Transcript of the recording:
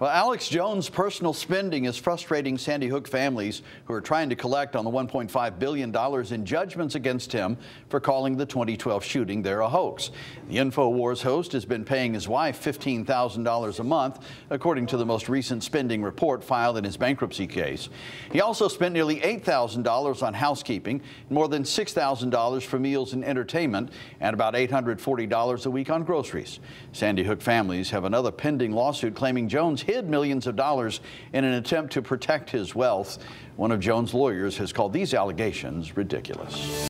Well, Alex Jones' personal spending is frustrating Sandy Hook families who are trying to collect on the $1.5 billion in judgments against him for calling the 2012 shooting there a hoax. The InfoWars host has been paying his wife $15,000 a month, according to the most recent spending report filed in his bankruptcy case. He also spent nearly $8,000 on housekeeping, more than $6,000 for meals and entertainment, and about $840 a week on groceries. Sandy Hook families have another pending lawsuit claiming Jones hid millions of dollars in an attempt to protect his wealth. One of Jones' lawyers has called these allegations ridiculous.